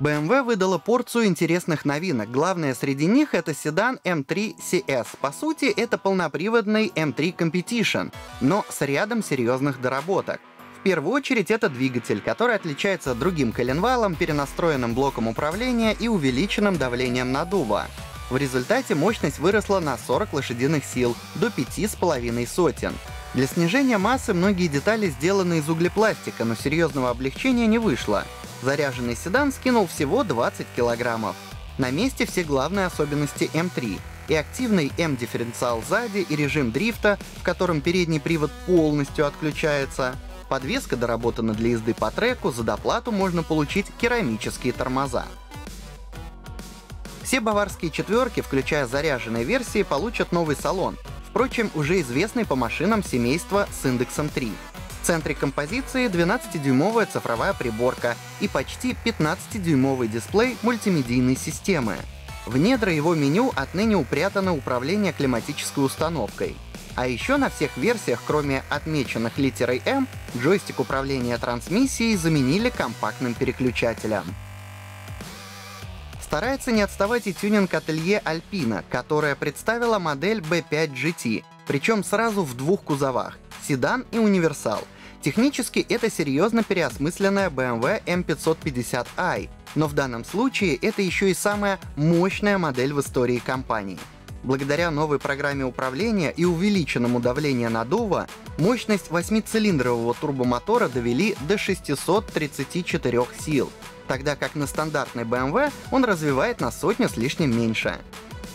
BMW выдала порцию интересных новинок. Главное среди них это седан M3 CS. По сути, это полноприводный M3 Competition, но с рядом серьезных доработок. В первую очередь это двигатель, который отличается другим коленвалом, перенастроенным блоком управления и увеличенным давлением наддува. В результате мощность выросла на 40 лошадиных сил, до 5,5 сотен. Для снижения массы многие детали сделаны из углепластика, но серьезного облегчения не вышло. Заряженный седан скинул всего 20 килограммов. На месте все главные особенности М3 и активный М-дифференциал сзади, и режим дрифта, в котором передний привод полностью отключается. Подвеска доработана для езды по треку, за доплату можно получить керамические тормоза. Все баварские четверки, включая заряженные версии, получат новый салон, впрочем, уже известный по машинам семейства с индексом 3. В центре композиции 12-дюймовая цифровая приборка и почти 15-дюймовый дисплей мультимедийной системы. В недра его меню отныне упрятано управление климатической установкой. А еще на всех версиях, кроме отмеченных литерой M, джойстик управления трансмиссией заменили компактным переключателем. Старается не отставать и тюнинг ателье Alpina, которая представила модель B5 GT, причем сразу в двух кузовах — седан и универсал. Технически это серьезно переосмысленная BMW M550i, но в данном случае это еще и самая мощная модель в истории компании. Благодаря новой программе управления и увеличенному давлению наддува, мощность 8-цилиндрового турбомотора довели до 634 сил, тогда как на стандартной BMW он развивает на сотню с лишним меньше.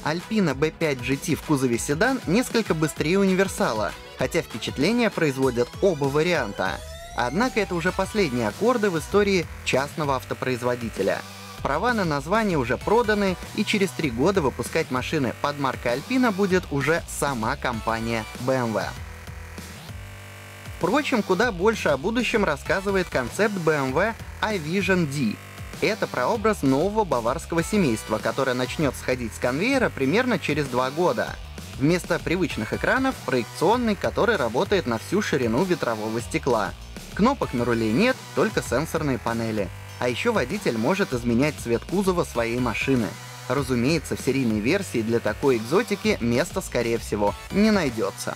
Alpina B5 GT в кузове седан несколько быстрее универсала, хотя впечатление производят оба варианта. Однако это уже последние аккорды в истории частного автопроизводителя. Права на название уже проданы, и через три года выпускать машины под маркой Alpina будет уже сама компания BMW. Впрочем, куда больше о будущем рассказывает концепт BMW iVision D. Это прообраз нового баварского семейства, которое начнет сходить с конвейера примерно через два года. Вместо привычных экранов — проекционный, который работает на всю ширину ветрового стекла. Кнопок на руле нет, только сенсорные панели. А еще водитель может изменять цвет кузова своей машины. Разумеется, в серийной версии для такой экзотики места, скорее всего, не найдется.